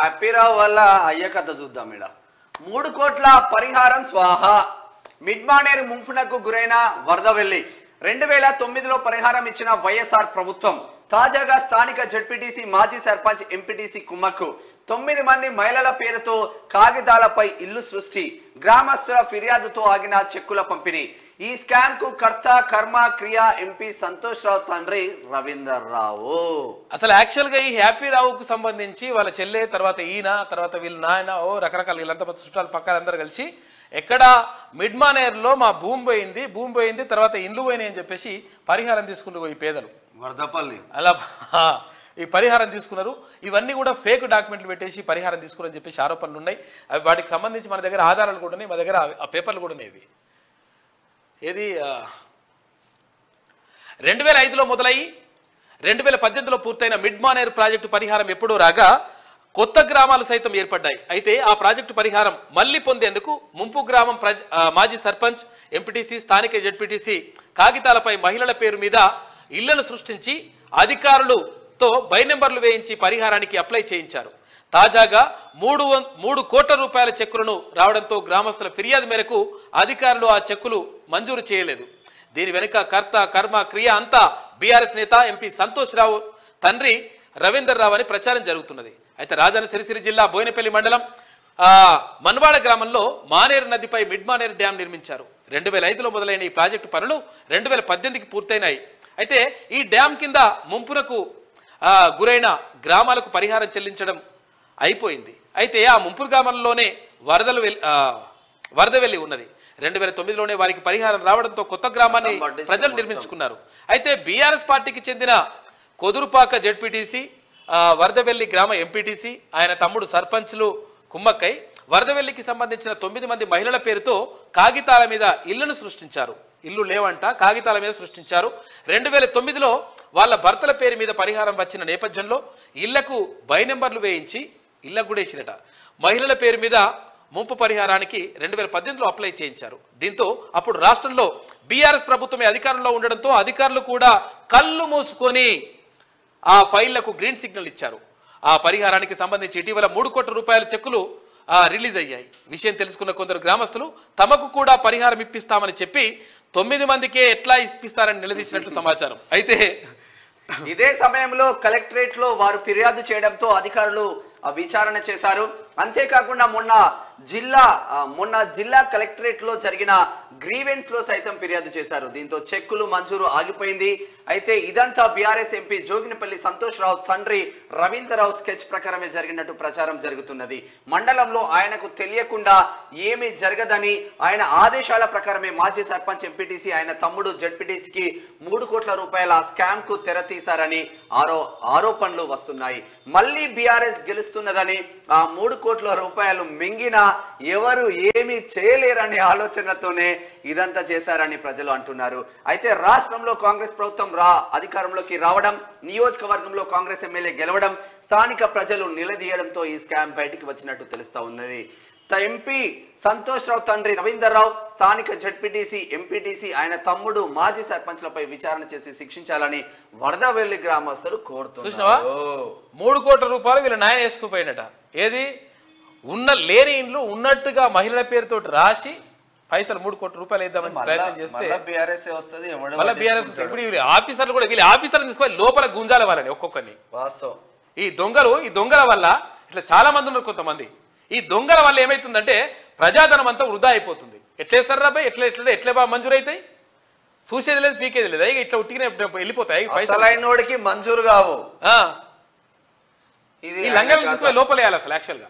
హ్యాపీరావు వల్ల అయ్యే కథ చూద్దాం ఇడ మూడు కోట్ల పరిహారం స్వాహ. మిడ్మానేరు ముంపునకు గురైన వరదవెల్లి. రెండు వేల తొమ్మిదిలో పరిహారం ఇచ్చిన వైఎస్ఆర్ ప్రభుత్వం. తాజాగా స్థానిక జడ్పీటీసీ మాజీ సర్పంచ్ ఎంపీటీసీ కుమ్మక్కు. తొమ్మిది మంది మహిళల పేరుతో కాగితాలపై ఇల్లు సృష్టి. గ్రామస్తుల ఫిర్యాదుతో ఆగిన చెక్కుల పంపిణీ. ఈ స్కామ్కు కర్త కర్మ క్రియ ఎంపీ సంతోష్ రావు తండ్రి రవీందర్ రావు. అసలు యాక్చువల్గా ఈ హ్యాపీ రావుకు సంబంధించి వాళ్ళ చెల్లె తర్వాత ఈయన తర్వాత వీళ్ళ నాయన ఓ రకరకాల వీళ్ళంతా చుట్టాలు పక్కన అందరు కలిసి ఎక్కడ మిడ్ మానేర్లో మా భూమి పోయింది భూమి పోయింది తర్వాత ఇండ్లు పోయినాయి అని చెప్పేసి పరిహారం తీసుకుంటూ ఈ పేదలు. వరదపల్లి. అలా ఈ పరిహారం తీసుకున్నారు. ఇవన్నీ కూడా ఫేక్ డాక్యుమెంట్లు పెట్టేసి పరిహారం తీసుకున్నారని చెప్పేసి ఆరోపణలు ఉన్నాయి. అవి వాటికి సంబంధించి మన దగ్గర ఆధారాలు కూడా ఉన్నాయి మా దగ్గర ఆ- పేపర్లు కూడా ఉన్నాయి. ఏది? రెండు వేల ఐదులో మొదలై రెండు వేల పద్దెనిమిదిలో పూర్తయిన మిడ్ మానేర్ ప్రాజెక్టు పరిహారం ఎప్పుడూ రాగా కొత్త గ్రామాలు సైతం ఏర్పడ్డాయి. అయితే ఆ ప్రాజెక్టు పరిహారం మళ్ళీ పొందేందుకు ముంపు గ్రామం ప్రజ మాజీ సర్పంచ్ ఎంపీటీసీ స్థానిక జడ్పీటీసీ కాగితాలపై మహిళల పేరు మీద ఇళ్ళను సృష్టించి అధికారులతో బై నెంబర్లు వేయించి పరిహారానికి అప్లై చేయించారు. తాజాగా మూడు వం- మూడు కోట్ల రూపాయల చెక్కులను రావడంతో గ్రామస్తుల ఫిర్యాదు మేరకు అధికారులు ఆ చెక్కులు మంజూరు చేయలేదు. దీని వెనుక కర్త కర్మ క్రియ అంతా బీఆర్ఎస్ నేత ఎంపీ సంతోష్ రావు తండ్రి రవీందర్ రావు అని ప్రచారం జరుగుతున్నది. అయితే రాజన్న సిరిసిరి జిల్లా బోయినపల్లి మండలం మన్వాడ గ్రామంలో మానేరు నదిపై మిడ్ మానేరు డ్యాం నిర్మించారు. రెండు వేల ఐదులో మొదలైన ఈ ప్రాజెక్టు పనులు రెండు వేల పద్దెనిమిదికి పూర్తయినాయి. అయితే ఈ డ్యాం కింద ముంపునకు గురైన గ్రామాలకు పరిహారం చెల్లించడం అయిపోయింది. అయితే ఆ ముంపు గ్రామంలోనే వరదలు వరద వెళ్ళి ఉన్నది. రెండు వేల తొమ్మిదిలోనే వారికి పరిహారం రావడంతో కొత్త గ్రామాన్ని ప్రజలు నిర్మించుకున్నారు. అయితే బీఆర్ఎస్ పార్టీకి చెందిన కొదురుపాక జడ్పీటీసీ వరదవెల్లి గ్రామ ఎంపీటీసీ ఆయన తమ్ముడు సర్పంచ్లు కుమ్మక్కై వరదవెల్లికి సంబంధించిన తొమ్మిది మంది మహిళల పేరుతో కాగితాల మీద ఇళ్ళను సృష్టించారు. ఇల్లు లేవంట కాగితాల మీద సృష్టించారు. రెండు వేల తొమ్మిదిలో వాళ్ళ భర్తల పేరు మీద పరిహారం వచ్చిన నేపథ్యంలో ఇళ్ళకు బై నెంబర్లు వేయించి ఇళ్ళకు కూడా వేసిరట. మహిళల పేరు మీద ముంపు పరిహారానికి రెండు వేల పద్దెనిమిదిలో అప్లై చేయించారు. దీంతో అప్పుడు రాష్ట్రంలో బీఆర్ఎస్ ప్రభుత్వమే అధికారంలో ఉండడంతో అధికారులు కూడా కళ్ళు మూసుకొని ఆ ఫైళ్ళకు గ్రీన్ సిగ్నల్ ఇచ్చారు. ఆ పరిహారానికి సంబంధించి ఇటీవల మూడు కోట్ల రూపాయల చెక్కులు రిలీజ్ అయ్యాయి. విషయం తెలుసుకున్న కొందరు గ్రామస్తులు తమకు కూడా పరిహారం ఇప్పిస్తామని చెప్పి తొమ్మిది మందికే ఎట్లా ఇప్పిస్తారని నిలదీసినట్లు సమాచారం. అయితే ఇదే సమయంలో కలెక్టరేట్లో వారు ఫిర్యాదు చేయడంతో అధికారులు విచారణ చేశారు. అంతేకాకుండా మొన్న జిల్లా మొన్న జిల్లా కలెక్టరేట్లో జరిగిన గ్రీవెన్స్లో సైతం ఫిర్యాదు చేశారు. దీంతో చెక్కులు మంజూరు ఆగిపోయింది. అయితే ఇదంతా బీఆర్ఎస్ ఎంపీ జోగినపల్లి సంతోష్ రావు తండ్రి రవీంద్రరావు స్కెచ్ ప్రకారమే జరిగినట్టు ప్రచారం జరుగుతున్నది. మండలంలో ఆయనకు తెలియకుండా ఏమీ జరగదని ఆయన ఆదేశాల ప్రకారమే మాజీ సర్పంచ్ ఎంపీటీసీ ఆయన తమ్ముడు జడ్పీటీసీకి మూడు కోట్ల రూపాయల స్కామ్కు తెర తీశారని ఆరో ఆరోపణలు వస్తున్నాయి. మళ్ళీ బీఆర్ఎస్ గెలుస్తున్నదని ఆ మూడు కోట్ల రూపాయలు మింగినా ఎవరు ఏమి చేయలేరనే ఆలోచనతోనే ఇదంతా చేశారని ప్రజలు అంటున్నారు. అయితే రాష్ట్రంలో కాంగ్రెస్ ప్రభుత్వం రా అధికారంలోకి రావడం నియోజకవర్గంలో కాంగ్రెస్ ఎమ్మెల్యే గెలవడం స్థానిక ప్రజలు నిలదీయడంతో ఈ స్కామ్ బయటికి వచ్చినట్టు తెలుస్తా ఉన్నది. ఎంపీ సంతోష్ రావు తండ్రి రవీందర్ రావు స్థానిక జడ్పీటీసీ ఎంపీటీసీ ఆయన తమ్ముడు మాజీ సర్పంచ్లపై విచారణ చేసి శిక్షించాలని వరదవెల్లి గ్రామస్తులు కోరుతున్నారు. మూడు కోట్ల రూపాయలు వీళ్ళ నాయన వేసుకుపోయినట ఏది? ఉన్న లేని ఇండ్లు ఉన్నట్టుగా మహిళల పేరుతో రాసి పైసలు మూడు కోట్ల రూపాయలు వేద్దామని ప్రయత్నం చేస్తే బీఆర్ఎస్ వస్తుంది ఎవడో మళ్ళీ బీఆర్ఎస్ ఇప్పుడు వీళ్ళు ఆఫీసర్లు కూడా వీళ్ళు ఆఫీసర్లు తీసుకొని లోపల గుంజాల వాళ్ళని ఒక్కొక్కరిని. వాస్తవం. ఈ దొంగలు ఈ దొంగల వల్ల ఇట్లా చాలా మంది ఉన్నారు కొంతమంది. ఈ దొంగల వల్ల ఏమైతుందంటే ప్రజాధనం అంతా వృధా అయిపోతుంది. ఎట్లేస్తారు రాబాయ్ ఎట్లా ఎట్లా ఎట్లా బా మంజూరు అవుతాయి? చూసేది లేదు పీకేది లేదు. ఇక ఇట్లా ఉట్టిగానే వెళ్ళిపోతాయి? పైసలు అసలైనోడికి మంజూరు కావు. ఇది లంగం లోపల వేయాలి అసలు యాక్చువల్గా